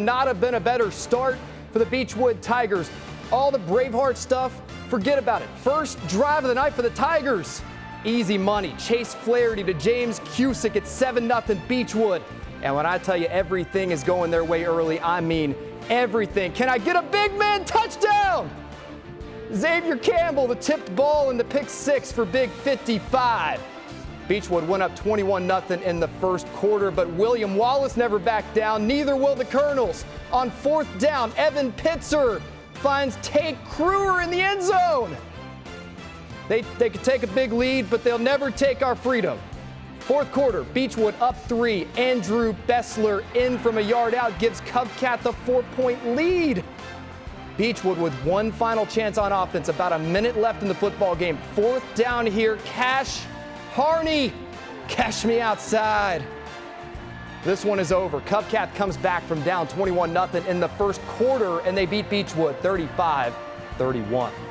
not have been a better start for the Beechwood Tigers. All the Braveheart stuff, forget about it. First drive of the night for the Tigers. Easy money. Chase Flaherty to James Cusick at 7 0 Beechwood. And when I tell you everything is going their way early, I mean everything. Can I get a big man touchdown? Xavier Campbell, the tipped ball and the pick six for big 55. Beechwood went up 21 0 in the first quarter, but William Wallace never backed down. Neither will the Colonels. On fourth down, Evan Pitzer finds Tate Crewer in the end zone. They, they could take a big lead, but they'll never take our freedom. Fourth quarter, Beechwood up three. Andrew Bessler in from a yard out gives CovCath the four point lead. Beechwood with one final chance on offense, about a minute left in the football game. Fourth down here, Cash Harney, cash me outside. This one is over. CovCath comes back from down 21 0 in the first quarter, and they beat Beechwood 35 31.